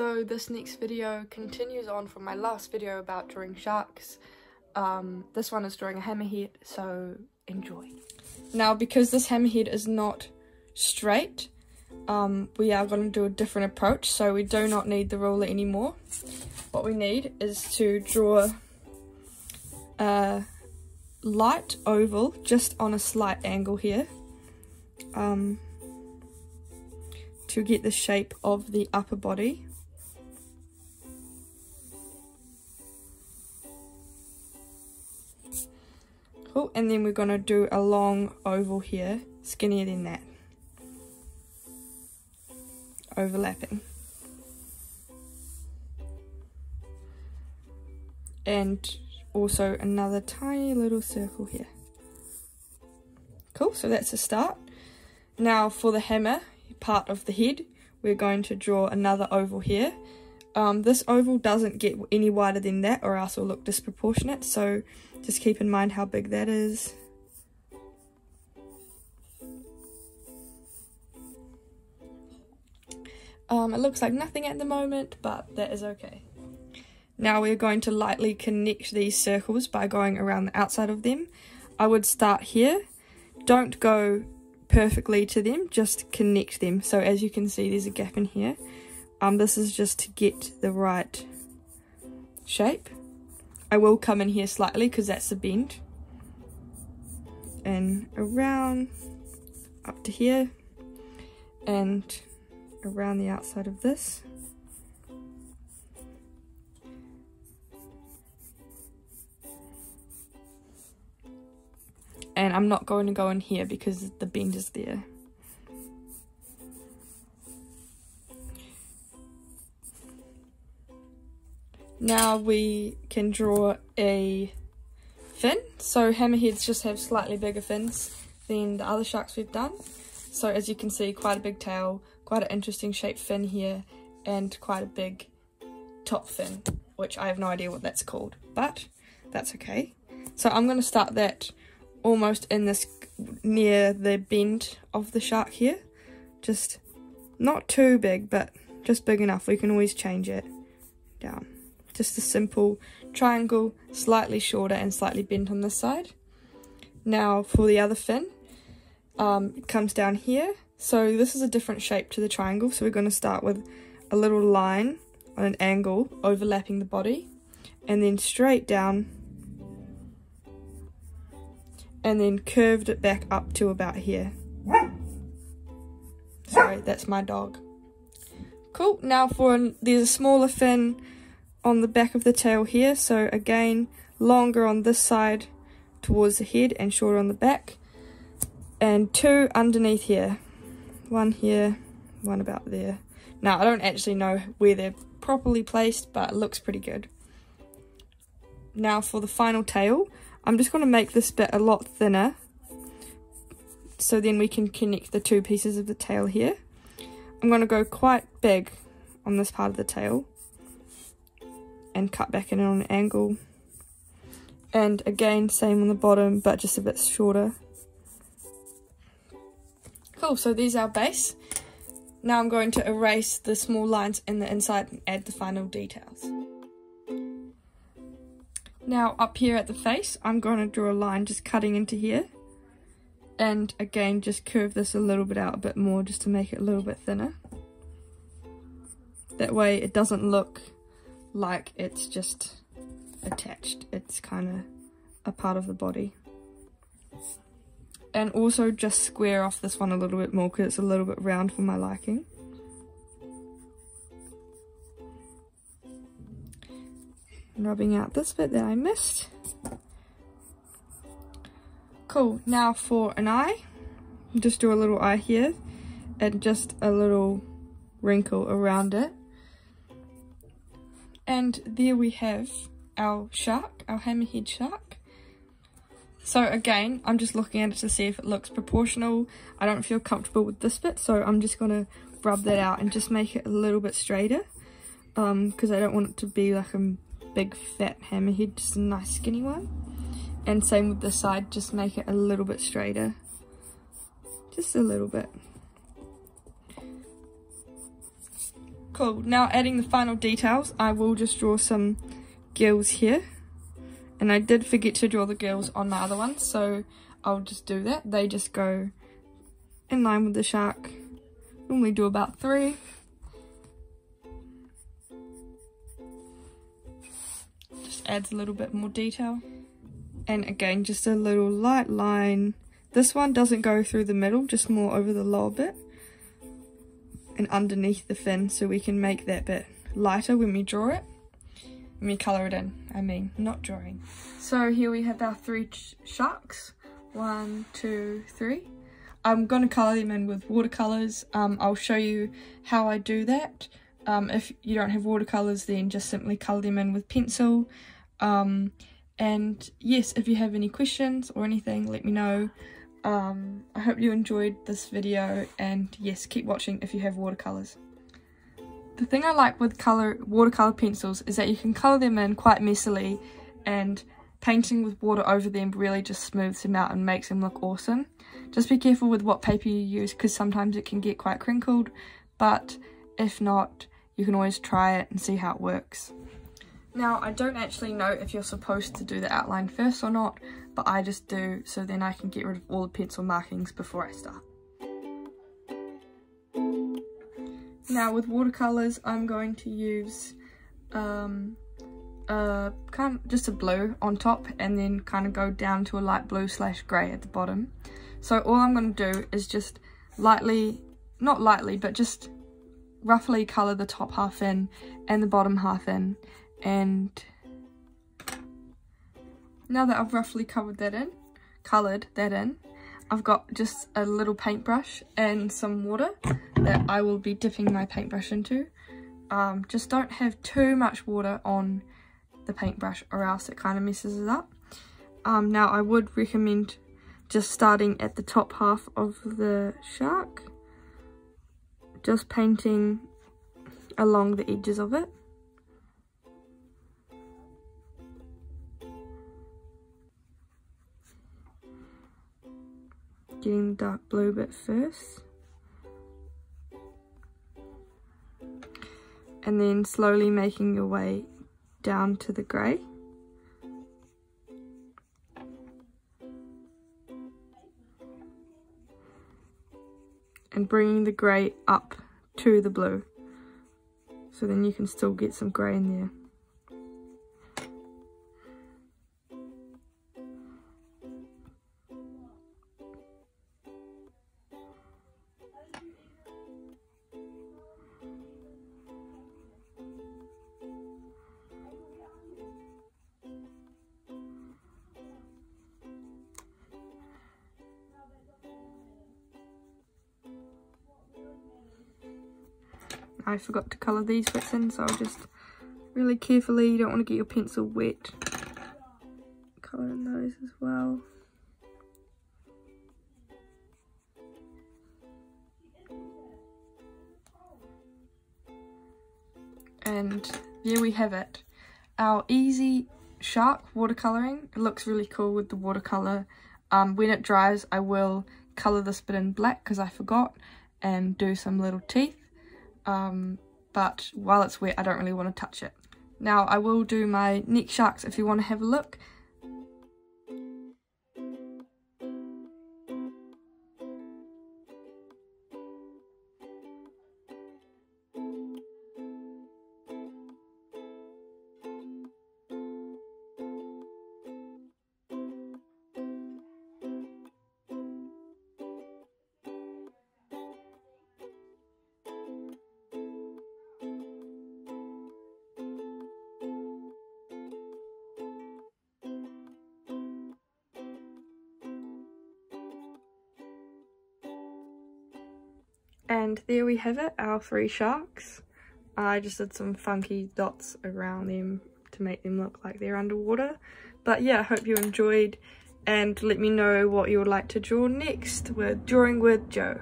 So this next video continues on from my last video about drawing sharks. Um, this one is drawing a hammerhead, so enjoy. Now because this hammerhead is not straight, um, we are going to do a different approach, so we do not need the ruler anymore. What we need is to draw a light oval just on a slight angle here um, to get the shape of the upper body. Cool, and then we're going to do a long oval here, skinnier than that. Overlapping. And also another tiny little circle here. Cool, so that's a start. Now for the hammer part of the head, we're going to draw another oval here. Um, this oval doesn't get any wider than that or else it'll look disproportionate, so just keep in mind how big that is. Um, it looks like nothing at the moment, but that is okay. Now we're going to lightly connect these circles by going around the outside of them. I would start here. Don't go perfectly to them, just connect them. So as you can see, there's a gap in here. Um, this is just to get the right shape. I will come in here slightly because that's a bend. And around up to here and around the outside of this. and I'm not going to go in here because the bend is there. Now we can draw a fin. So hammerheads just have slightly bigger fins than the other sharks we've done. So as you can see, quite a big tail, quite an interesting shaped fin here, and quite a big top fin, which I have no idea what that's called, but that's okay. So I'm going to start that almost in this near the bend of the shark here just not too big but just big enough we can always change it down just a simple triangle slightly shorter and slightly bent on this side now for the other fin um, it comes down here so this is a different shape to the triangle so we're going to start with a little line on an angle overlapping the body and then straight down and then curved it back up to about here. Sorry, that's my dog. Cool, now for, an, there's a smaller fin on the back of the tail here, so again, longer on this side towards the head and shorter on the back. And two underneath here. One here, one about there. Now, I don't actually know where they're properly placed, but it looks pretty good. Now for the final tail, I'm just going to make this bit a lot thinner so then we can connect the two pieces of the tail here. I'm going to go quite big on this part of the tail and cut back in on an angle and again same on the bottom but just a bit shorter. Cool, so there's our base. Now I'm going to erase the small lines in the inside and add the final details. Now up here at the face, I'm going to draw a line just cutting into here. And again, just curve this a little bit out a bit more just to make it a little bit thinner. That way it doesn't look like it's just attached. It's kind of a part of the body. And also just square off this one a little bit more because it's a little bit round for my liking. rubbing out this bit that I missed. Cool, now for an eye, just do a little eye here and just a little wrinkle around it. And there we have our shark, our hammerhead shark. So again, I'm just looking at it to see if it looks proportional. I don't feel comfortable with this bit, so I'm just going to rub that out and just make it a little bit straighter. Because um, I don't want it to be like a big fat hammerhead, just a nice skinny one. And same with the side, just make it a little bit straighter. Just a little bit. Cool, now adding the final details, I will just draw some gills here. And I did forget to draw the gills on my other one, so I'll just do that. They just go in line with the shark. Normally do about three. Just adds a little bit more detail. And again, just a little light line. This one doesn't go through the middle, just more over the lower bit and underneath the fin so we can make that bit lighter when we draw it. When we colour it in, I mean, not drawing. So here we have our three sharks. One, two, three. I'm going to colour them in with watercolours. Um, I'll show you how I do that. Um, if you don't have watercolours then just simply colour them in with pencil. Um, and yes, if you have any questions or anything, let me know. Um, I hope you enjoyed this video and yes, keep watching if you have watercolours. The thing I like with color watercolour pencils is that you can colour them in quite messily and painting with water over them really just smooths them out and makes them look awesome. Just be careful with what paper you use because sometimes it can get quite crinkled but if not you can always try it and see how it works. Now, I don't actually know if you're supposed to do the outline first or not, but I just do so then I can get rid of all the pencil markings before I start. Now with watercolours, I'm going to use um, kind of just a blue on top and then kind of go down to a light blue slash grey at the bottom. So all I'm going to do is just lightly, not lightly, but just roughly colour the top half in and the bottom half in and now that I've roughly covered that in, coloured that in, I've got just a little paintbrush and some water that I will be dipping my paintbrush into. Um, just don't have too much water on the paintbrush or else it kind of messes it up. Um, now I would recommend just starting at the top half of the shark, just painting along the edges of it. The dark blue bit first. And then slowly making your way down to the grey. And bringing the grey up to the blue. So then you can still get some grey in there. I forgot to colour these bits in, so I'll just really carefully, you don't want to get your pencil wet, colour in those as well. And there we have it. Our easy shark watercolouring. It looks really cool with the watercolour. Um, when it dries, I will colour this bit in black because I forgot and do some little teeth um, but while it's wet I don't really want to touch it. Now I will do my neck sharks if you want to have a look. And there we have it, our three sharks. I just did some funky dots around them to make them look like they're underwater. But yeah, I hope you enjoyed and let me know what you would like to draw next with Drawing with Jo.